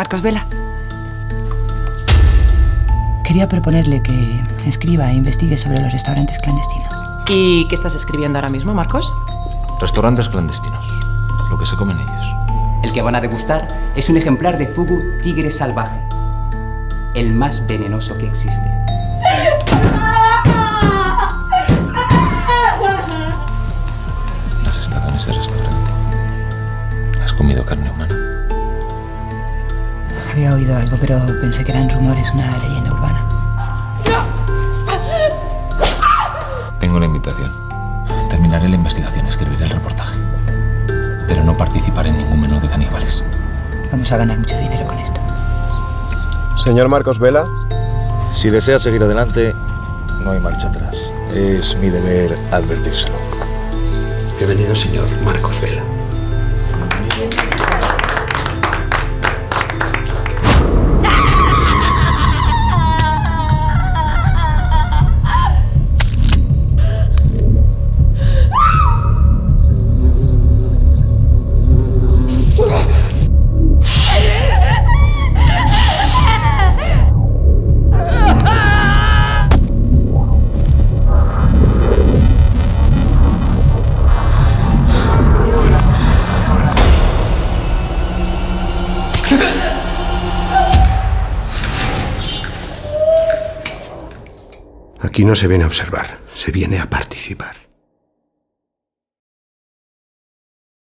Marcos Vela. Quería proponerle que escriba e investigue sobre los restaurantes clandestinos. ¿Y qué estás escribiendo ahora mismo, Marcos? Restaurantes clandestinos. Lo que se comen ellos. El que van a degustar es un ejemplar de fugu tigre salvaje. El más venenoso que existe. Has estado en ese restaurante. Has comido carne humana. Había oído algo, pero pensé que eran rumores, una leyenda urbana. Tengo una invitación. Terminaré la investigación, escribiré el reportaje. Pero no participaré en ningún menú de caníbales. Vamos a ganar mucho dinero con esto. Señor Marcos Vela, Si desea seguir adelante, no hay marcha atrás. Es mi deber advertírselo. Bienvenido, señor Marcos Vela. Aquí no se viene a observar, se viene a participar.